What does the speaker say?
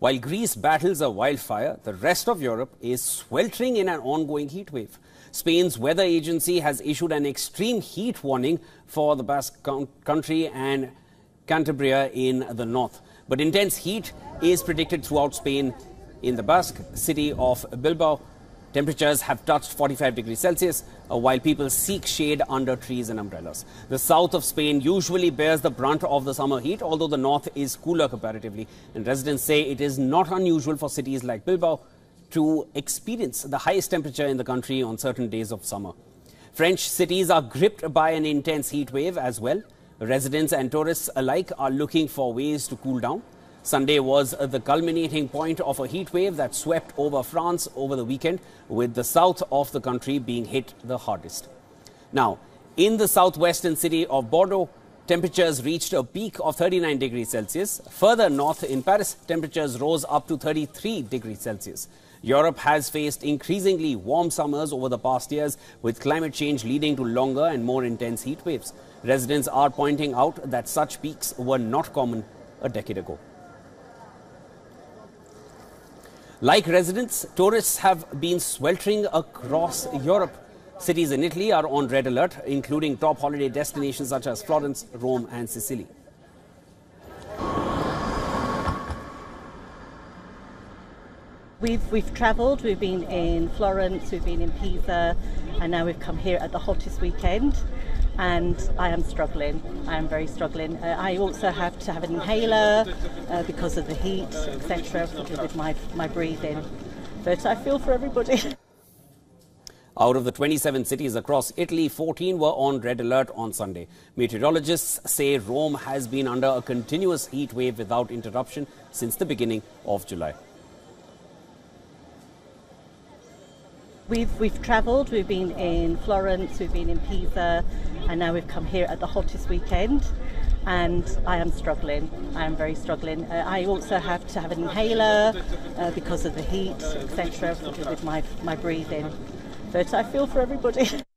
While Greece battles a wildfire, the rest of Europe is sweltering in an ongoing heat wave. Spain's weather agency has issued an extreme heat warning for the Basque country and Cantabria in the north. But intense heat is predicted throughout Spain in the Basque city of Bilbao. Temperatures have touched 45 degrees Celsius uh, while people seek shade under trees and umbrellas. The south of Spain usually bears the brunt of the summer heat, although the north is cooler comparatively. And residents say it is not unusual for cities like Bilbao to experience the highest temperature in the country on certain days of summer. French cities are gripped by an intense heat wave as well. Residents and tourists alike are looking for ways to cool down. Sunday was the culminating point of a heat wave that swept over France over the weekend, with the south of the country being hit the hardest. Now, in the southwestern city of Bordeaux, temperatures reached a peak of 39 degrees Celsius. Further north in Paris, temperatures rose up to 33 degrees Celsius. Europe has faced increasingly warm summers over the past years, with climate change leading to longer and more intense heat waves. Residents are pointing out that such peaks were not common a decade ago. Like residents, tourists have been sweltering across Europe. Cities in Italy are on red alert, including top holiday destinations such as Florence, Rome and Sicily. We've, we've travelled, we've been in Florence, we've been in Pisa, and now we've come here at the hottest weekend and I am struggling. I am very struggling. Uh, I also have to have an inhaler uh, because of the heat, etc., with my, my breathing. But I feel for everybody. Out of the 27 cities across Italy, 14 were on red alert on Sunday. Meteorologists say Rome has been under a continuous heat wave without interruption since the beginning of July. We've, we've travelled, we've been in Florence, we've been in Pisa, and now we've come here at the hottest weekend. And I am struggling. I am very struggling. Uh, I also have to have an inhaler uh, because of the heat, etc., with my, my breathing. But I feel for everybody.